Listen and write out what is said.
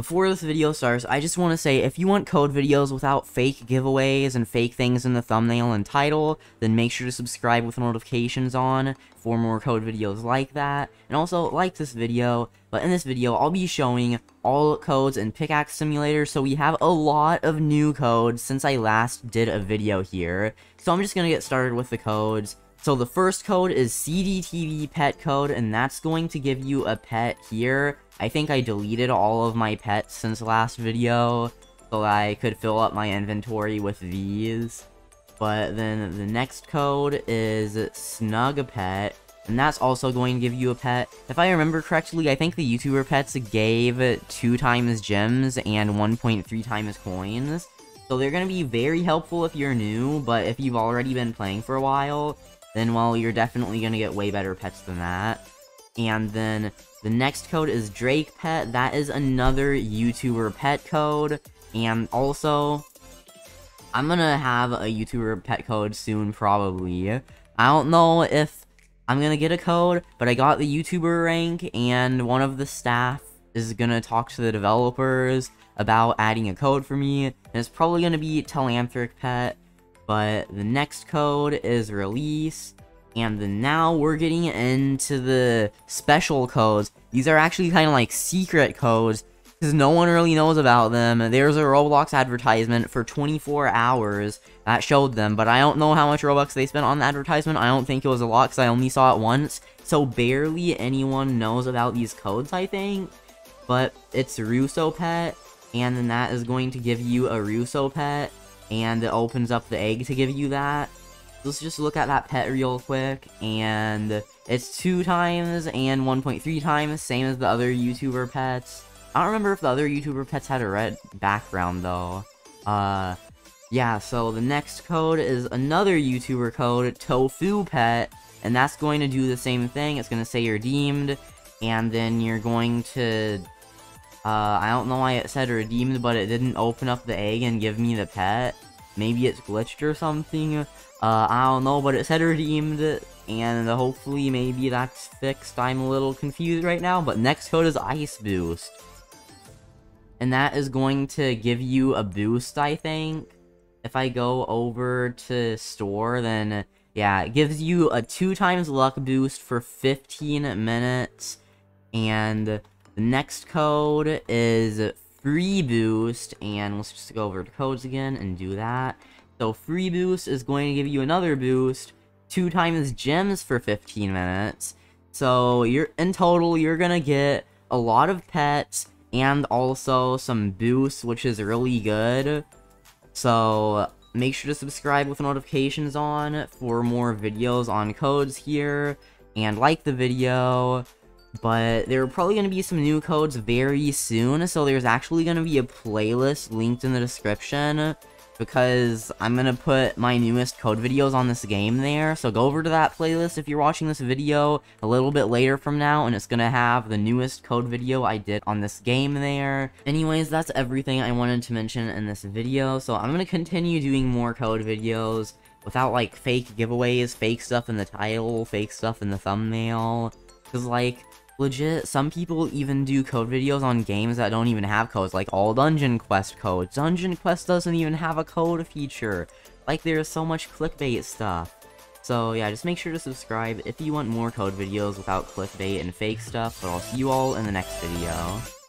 Before this video starts, I just want to say if you want code videos without fake giveaways and fake things in the thumbnail and title, then make sure to subscribe with notifications on for more code videos like that. And also, like this video, but in this video, I'll be showing all codes in Pickaxe Simulator, so we have a lot of new codes since I last did a video here. So I'm just going to get started with the codes. So the first code is CDTV pet code, and that's going to give you a pet here. I think I deleted all of my pets since last video, so I could fill up my inventory with these. But then the next code is Snug Pet, and that's also going to give you a pet. If I remember correctly, I think the YouTuber pets gave 2 times gems and 1.3 times coins. So they're going to be very helpful if you're new, but if you've already been playing for a while, then well, you're definitely going to get way better pets than that. And then the next code is Drake Pet. That is another YouTuber pet code. And also, I'm going to have a YouTuber pet code soon, probably. I don't know if I'm to get a code, but I got the YouTuber rank, and one of the staff is to talk to the developers about adding a code for me. And it's probably to be Telanthric Pet. But the next code is release. And then now we're getting into the special codes. These are actually kind of like secret codes because no one really knows about them. There's a Roblox advertisement for 24 hours that showed them, but I don't know how much Robux they spent on the advertisement. I don't think it was a lot because I only saw it once. So barely anyone knows about these codes, I think. But it's Russo Pet, and then that is going to give you a Russo Pet and it opens up the egg to give you that. Let's just look at that pet real quick, and it's 2 times and 1.3 times, same as the other YouTuber pets. I don't remember if the other YouTuber pets had a red background, though. Uh, yeah, so the next code is another YouTuber code, Tofu Pet, and that's going to do the same thing. It's going to say you're deemed, and then you're going to uh, I don't know why it said redeemed, but it didn't open up the egg and give me the pet. Maybe it's glitched or something. Uh, I don't know, but it said redeemed, and hopefully maybe that's fixed. I'm a little confused right now, but next code is Ice Boost. And that is going to give you a boost, I think. If I go over to store, then yeah, it gives you a two times luck boost for 15 minutes. And the next code is free boost, and let's just go over to codes again and do that. So free boost is going to give you another boost, two times gems for 15 minutes. So you're in total, you're gonna get a lot of pets and also some boosts, which is really good. So make sure to subscribe with notifications on for more videos on codes here, and like the video. But there are probably going to be some new codes very soon, so there's actually going to be a playlist linked in the description, because I'm going to put my newest code videos on this game there, so go over to that playlist if you're watching this video a little bit later from now, and it's going to have the newest code video I did on this game there. Anyways, that's everything I wanted to mention in this video, so I'm going to continue doing more code videos without, like, fake giveaways, fake stuff in the title, fake stuff in the thumbnail, because, like, legit, some people even do code videos on games that don't even have codes, like all Dungeon Quest codes. Dungeon Quest doesn't even have a code feature. Like, there's so much clickbait stuff. So yeah, just make sure to subscribe if you want more code videos without clickbait and fake stuff, but I'll see you all in the next video.